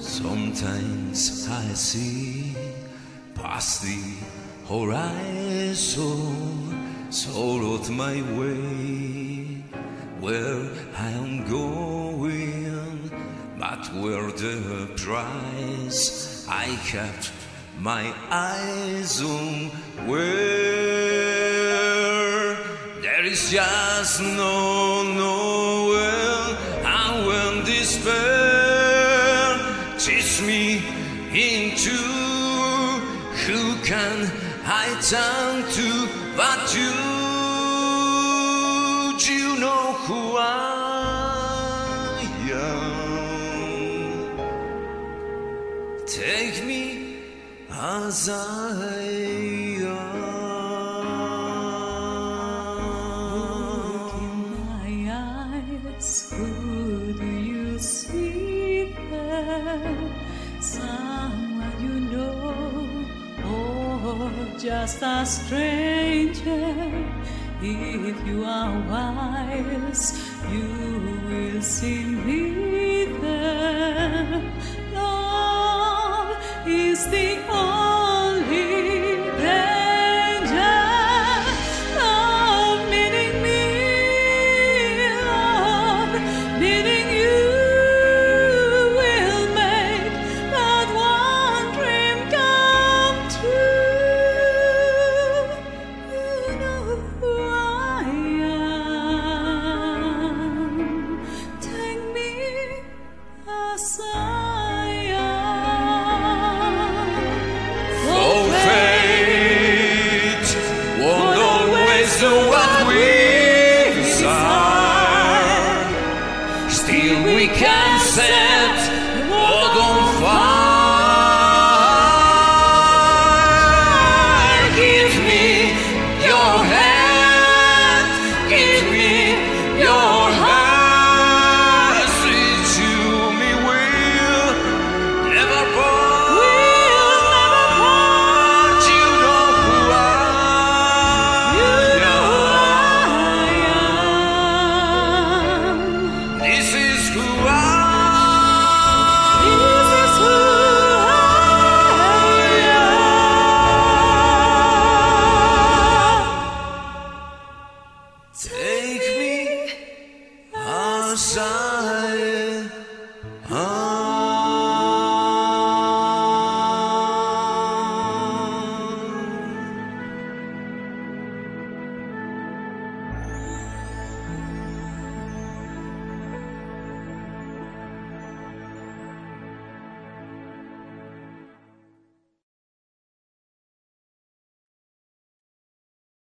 Sometimes I see past the horizon, so out my way where I am going, but where the price I kept my eyes on where there is just no knowing and when despair teach me into who can I turn to but you do you know who I am take me as I Look Someone you know, or just a stranger? If you are wise, you will see me there. Love is the only Still, we can set I